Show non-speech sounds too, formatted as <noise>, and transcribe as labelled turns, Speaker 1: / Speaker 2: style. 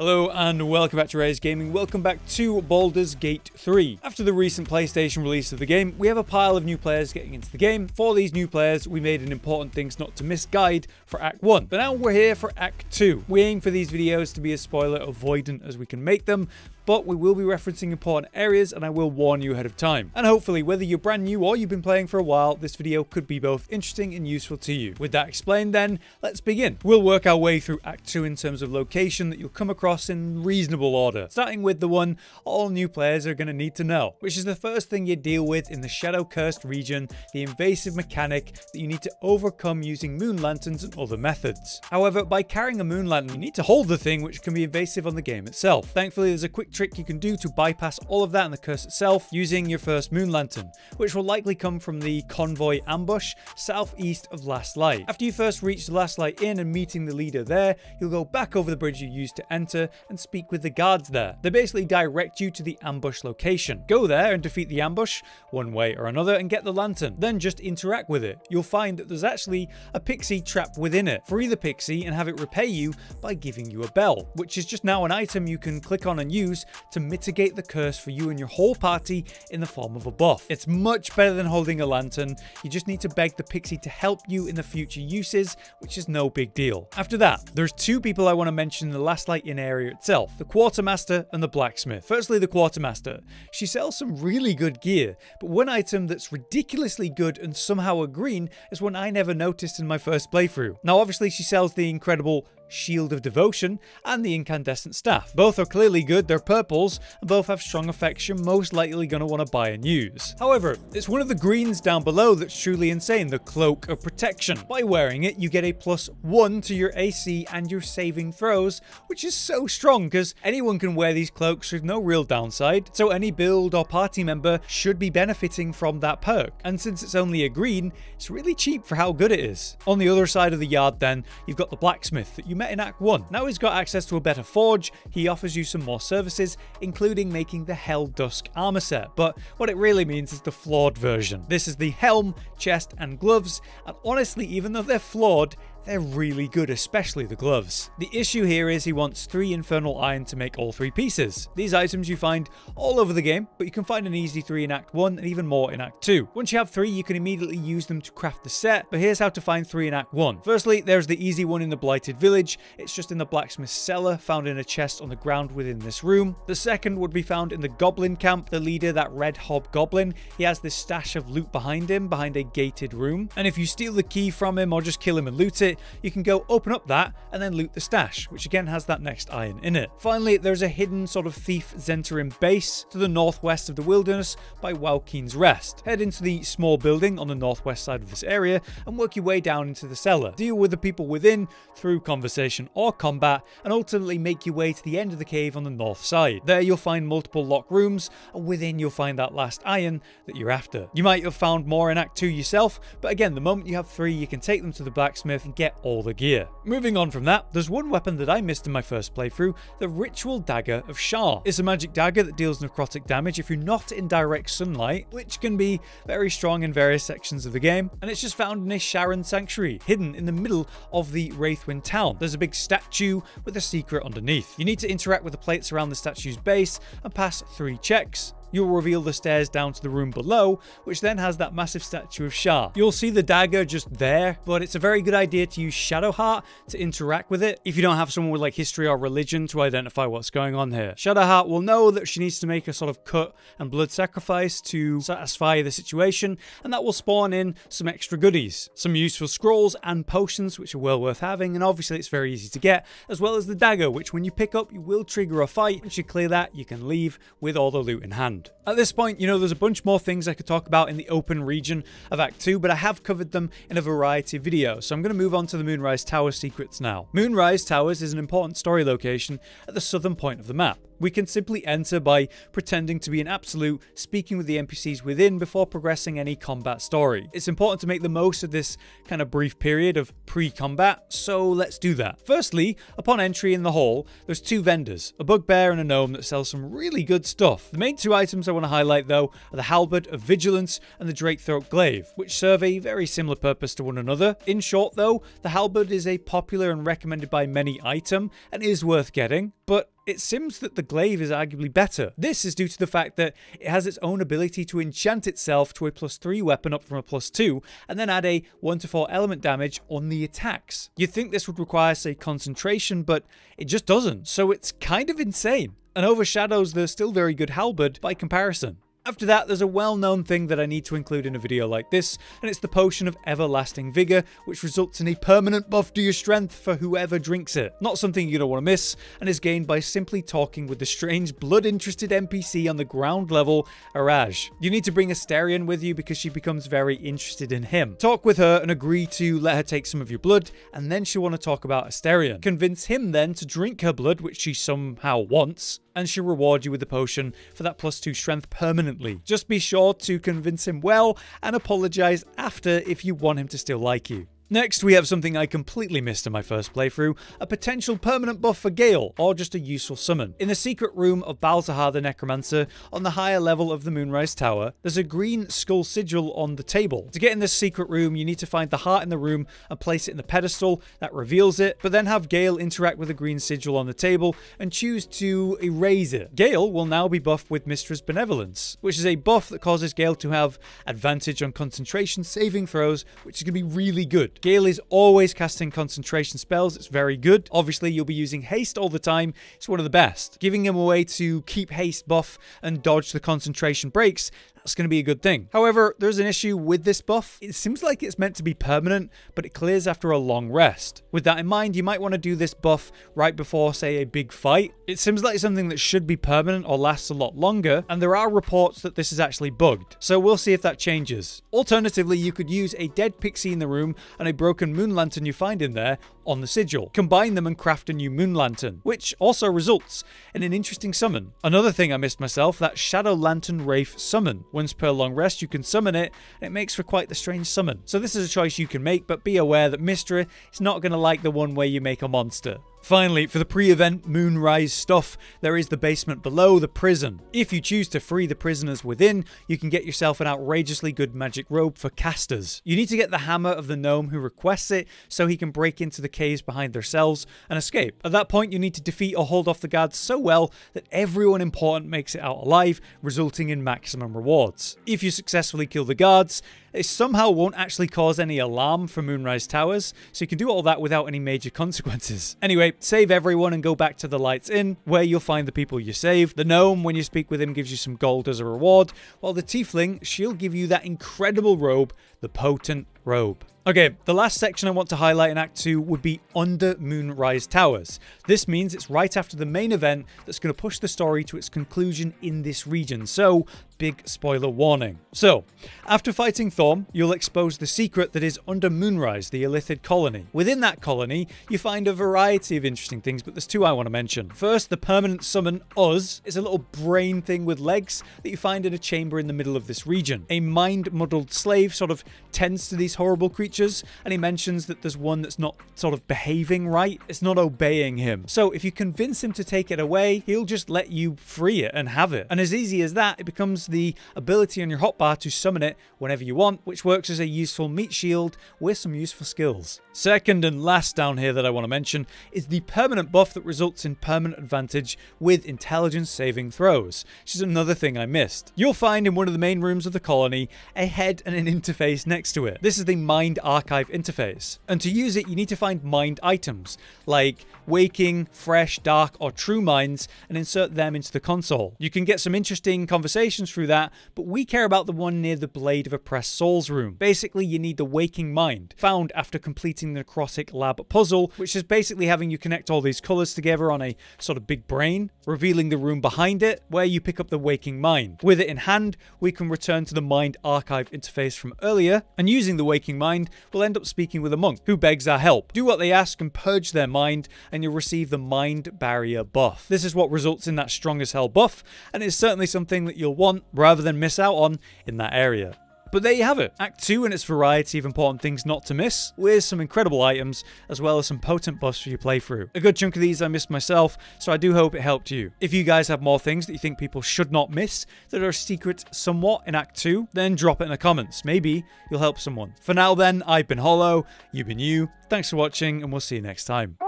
Speaker 1: Hello and welcome back to Rage Gaming. Welcome back to Baldur's Gate 3. After the recent PlayStation release of the game, we have a pile of new players getting into the game. For these new players, we made an important things not to miss guide for Act 1. But now we're here for Act 2. We aim for these videos to be as spoiler avoidant as we can make them, but we will be referencing important areas and I will warn you ahead of time. And hopefully, whether you're brand new or you've been playing for a while, this video could be both interesting and useful to you. With that explained then, let's begin. We'll work our way through Act 2 in terms of location that you'll come across in reasonable order, starting with the one all new players are going to need to know, which is the first thing you deal with in the Shadow Cursed region, the invasive mechanic that you need to overcome using moon lanterns and other methods. However, by carrying a moon lantern, you need to hold the thing which can be invasive on the game itself. Thankfully, there's a quick trick you can do to bypass all of that and the curse itself using your first moon lantern, which will likely come from the convoy ambush southeast of Last Light. After you first reach the Last Light Inn and meeting the leader there, you'll go back over the bridge you used to enter and speak with the guards there. They basically direct you to the ambush location. Go there and defeat the ambush one way or another and get the lantern. Then just interact with it. You'll find that there's actually a pixie trapped within it. Free the pixie and have it repay you by giving you a bell, which is just now an item you can click on and use to mitigate the curse for you and your whole party in the form of a buff. It's much better than holding a lantern. You just need to beg the pixie to help you in the future uses, which is no big deal. After that, there's two people I want to mention in the Last Light Inn area itself, the Quartermaster and the Blacksmith. Firstly, the Quartermaster. She sells some really good gear, but one item that's ridiculously good and somehow a green is one I never noticed in my first playthrough. Now, obviously, she sells the incredible Shield of Devotion, and the Incandescent Staff. Both are clearly good, they're purples, and both have strong effects you're most likely going to want to buy and use. However, it's one of the greens down below that's truly insane, the Cloak of Protection. By wearing it, you get a plus 1 to your AC and your saving throws, which is so strong because anyone can wear these cloaks with no real downside, so any build or party member should be benefiting from that perk. And since it's only a green, it's really cheap for how good it is. On the other side of the yard then, you've got the Blacksmith that you met in Act 1. Now he's got access to a better forge, he offers you some more services, including making the Helldusk armor set, but what it really means is the flawed version. This is the helm, chest, and gloves, and honestly, even though they're flawed, they're really good, especially the gloves. The issue here is he wants 3 Infernal Iron to make all 3 pieces. These items you find all over the game, but you can find an easy 3 in Act 1 and even more in Act 2. Once you have 3, you can immediately use them to craft the set, but here's how to find 3 in Act 1. Firstly, there's the easy one in the Blighted Village. It's just in the blacksmith's cellar, found in a chest on the ground within this room. The second would be found in the Goblin Camp. The leader, that Red Hobgoblin, he has this stash of loot behind him, behind a gated room. And if you steal the key from him or just kill him and loot it, you can go open up that and then loot the stash, which again has that next iron in it. Finally, there's a hidden sort of thief Zhentarim base to the northwest of the wilderness by Waukeen's Rest. Head into the small building on the northwest side of this area and work your way down into the cellar. Deal with the people within through conversation or combat and ultimately make your way to the end of the cave on the north side. There you'll find multiple locked rooms and within you'll find that last iron that you're after. You might have found more in Act 2 yourself, but again, the moment you have three, you can take them to the blacksmith and get all the gear. Moving on from that, there's one weapon that I missed in my first playthrough, the Ritual Dagger of Shar. It's a magic dagger that deals necrotic damage if you're not in direct sunlight, which can be very strong in various sections of the game, and it's just found in a Sharran Sanctuary, hidden in the middle of the Reithwin town. There's a big statue with a secret underneath. You need to interact with the plates around the statue's base and pass three checks you'll reveal the stairs down to the room below, which then has that massive statue of Shar. You'll see the dagger just there, but it's a very good idea to use Shadowheart to interact with it if you don't have someone with like history or religion to identify what's going on here. Shadowheart will know that she needs to make a sort of cut and blood sacrifice to satisfy the situation, and that will spawn in some extra goodies. Some useful scrolls and potions, which are well worth having, and obviously it's very easy to get, as well as the dagger, which when you pick up, you will trigger a fight. Once you clear that, you can leave with all the loot in hand. At this point, you know, there's a bunch more things I could talk about in the open region of Act 2, but I have covered them in a variety of videos, so I'm going to move on to the Moonrise Tower secrets now. Moonrise Towers is an important story location at the southern point of the map. We can simply enter by pretending to be an absolute, speaking with the NPCs within before progressing any combat story. It's important to make the most of this kind of brief period of pre-combat, so let's do that. Firstly, upon entry in the hall, there's two vendors, a bugbear and a gnome that sell some really good stuff. The main two items I want to highlight though are the Halberd of Vigilance and the Drakethroat Glaive, which serve a very similar purpose to one another. In short though, the Halberd is a popular and recommended by many item and is worth getting, but it seems that the glaive is arguably better. This is due to the fact that it has its own ability to enchant itself to a plus 3 weapon up from a plus 2, and then add a 1 to 4 element damage on the attacks. You'd think this would require, say, concentration, but it just doesn't, so it's kind of insane, and overshadows the still very good halberd by comparison. After that, there's a well-known thing that I need to include in a video like this, and it's the Potion of Everlasting Vigor, which results in a permanent buff to your strength for whoever drinks it. Not something you don't want to miss, and is gained by simply talking with the strange blood-interested NPC on the ground level, Araj. You need to bring Astarion with you because she becomes very interested in him. Talk with her and agree to let her take some of your blood, and then she'll want to talk about Astarion. Convince him then to drink her blood, which she somehow wants, and she'll reward you with the potion for that plus 2 strength permanently. Just be sure to convince him well and apologise after if you want him to still like you. Next, we have something I completely missed in my first playthrough, a potential permanent buff for Gale, or just a useful summon. In the secret room of Balthazar the Necromancer, on the higher level of the Moonrise Tower, there's a green skull sigil on the table. To get in this secret room, you need to find the heart in the room and place it in the pedestal that reveals it, but then have Gale interact with the green sigil on the table and choose to erase it. Gale will now be buffed with Mystra's Benevolence, which is a buff that causes Gale to have advantage on concentration saving throws, which is going to be really good. Gale is always casting concentration spells. It's very good. Obviously, you'll be using haste all the time. It's one of the best. Giving him a way to keep haste buff and dodge the concentration breaks, that's going to be a good thing. However, there's an issue with this buff. It seems like it's meant to be permanent, but it clears after a long rest. With that in mind, you might want to do this buff right before, say, a big fight. It seems like something that should be permanent or lasts a lot longer, and there are reports that this is actually bugged. So we'll see if that changes. Alternatively, you could use a dead pixie in the room and a broken moon lantern you find in there on the sigil. Combine them and craft a new moon lantern, which also results in an interesting summon. Another thing I missed myself, that Shadow Lantern Wraith summon. Once per long rest, you can summon it, and it makes for quite the strange summon. So this is a choice you can make, but be aware that Mystra is not going to like the one where you make a monster. Finally, for the pre-event Moonrise stuff, there is the basement below the prison. If you choose to free the prisoners within, you can get yourself an outrageously good magic robe for casters. You need to get the hammer of the gnome who requests it so he can break into the caves behind their cells and escape. At that point, you need to defeat or hold off the guards so well that everyone important makes it out alive, resulting in maximum rewards. If you successfully kill the guards, it somehow won't actually cause any alarm for Moonrise Towers, so you can do all that without any major <laughs> consequences. Anyway, save everyone and go back to the Lights Inn, where you'll find the people you saved. The gnome, when you speak with him, gives you some gold as a reward, while the tiefling, she'll give you that incredible robe, the Potent Robe. Okay, the last section I want to highlight in Act 2 would be under Moonrise Towers. This means it's right after the main event that's going to push the story to its conclusion in this region, so big spoiler warning. So, after fighting Thorm, you'll expose the secret that is under Moonrise, the Illithid colony. Within that colony, you find a variety of interesting things, but there's two I want to mention. First, the permanent summon Us is a little brain thing with legs that you find in a chamber in the middle of this region. A mind-muddled slave sort of tends to these horrible creatures, and he mentions that there's one that's not sort of behaving right. It's not obeying him. So if you convince him to take it away, he'll just let you free it and have it. And as easy as that, it becomes the ability on your hotbar to summon it whenever you want, which works as a useful meat shield with some useful skills. Second and last down here that I want to mention is the permanent buff that results in permanent advantage with intelligence saving throws, which is another thing I missed. You'll find in one of the main rooms of the colony a head and an interface next to it. This is the Mind Archive interface, and to use it you need to find mind items, like waking, fresh, dark, or true minds, and insert them into the console. You can get some interesting conversations through that, but we care about the one near the Blade of Oppressed Souls room. Basically, you need the Waking Mind, found after completing the Necrotic Lab puzzle, which is basically having you connect all these colours together on a sort of big brain, revealing the room behind it, where you pick up the Waking Mind. With it in hand, we can return to the Mind Archive interface from earlier, and using the waking mind, we'll end up speaking with a monk who begs our help. Do what they ask and purge their mind, and you'll receive the mind barrier buff. This is what results in that strong as hell buff, and it's certainly something that you'll want rather than miss out on in that area. But there you have it. Act 2 and its variety of important things not to miss, with some incredible items, as well as some potent buffs for your playthrough. A good chunk of these I missed myself, so I do hope it helped you. If you guys have more things that you think people should not miss, that are secret somewhat in Act 2, then drop it in the comments. Maybe you'll help someone. For now then, I've been Hollow, you've been you, thanks for watching, and we'll see you next time.